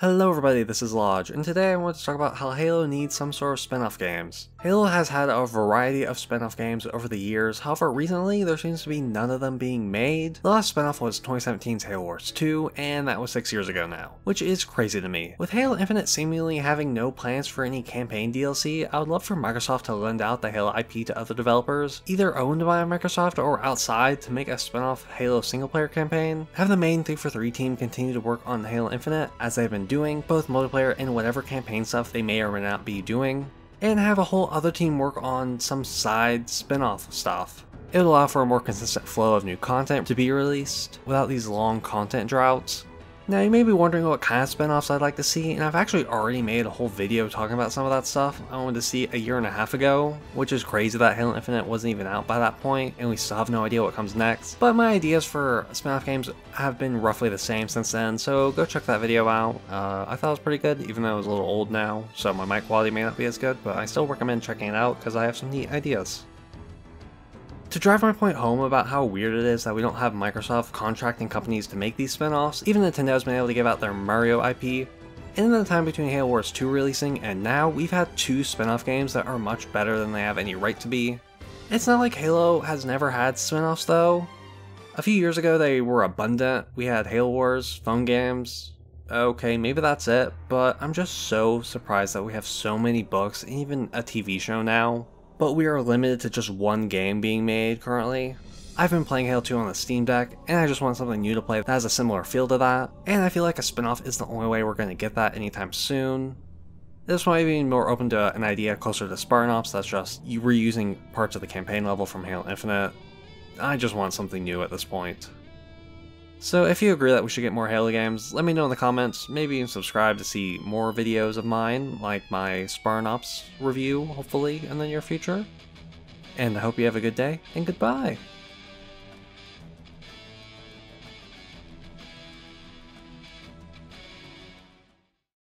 Hello everybody, this is Llodg, and today I want to talk about how Halo needs some sort of spin-off games. Halo has had a variety of spin-off games over the years, however recently there seems to be none of them being made. The last spin-off was 2017's Halo Wars 2, and that was 6 years ago now, which is crazy to me. With Halo Infinite seemingly having no plans for any campaign DLC, I would love for Microsoft to lend out the Halo IP to other developers, either owned by Microsoft or outside to make a spin-off Halo single-player campaign, have the main 343 team continue to work on Halo Infinite as they've been doing, both multiplayer and whatever campaign stuff they may or may not be doing, and have a whole other team work on some side spin-off stuff. It would allow for a more consistent flow of new content to be released without these long content droughts, now you may be wondering what kind of spin-offs I'd like to see, and I've actually already made a whole video talking about some of that stuff I wanted to see a year and a half ago, which is crazy that Halo Infinite wasn't even out by that point, and we still have no idea what comes next. But my ideas for spin-off games have been roughly the same since then, so go check that video out. Uh, I thought it was pretty good, even though it was a little old now, so my mic quality may not be as good, but I still recommend checking it out because I have some neat ideas. To drive my point home about how weird it is that we don't have Microsoft contracting companies to make these spin-offs, even Nintendo's been able to give out their Mario IP, in the time between Halo Wars 2 releasing and now, we've had two spin-off games that are much better than they have any right to be. It's not like Halo has never had spin-offs though. A few years ago they were abundant, we had Halo Wars, phone games, okay, maybe that's it, but I'm just so surprised that we have so many books and even a TV show now but we are limited to just one game being made currently. I've been playing Halo 2 on the Steam Deck, and I just want something new to play that has a similar feel to that, and I feel like a spin-off is the only way we're going to get that anytime soon. This might be more open to an idea closer to Spartan Ops that's just reusing parts of the campaign level from Halo Infinite. I just want something new at this point. So if you agree that we should get more Halo games, let me know in the comments, maybe even subscribe to see more videos of mine, like my Spartan Ops review, hopefully, in the near future. And I hope you have a good day, and goodbye!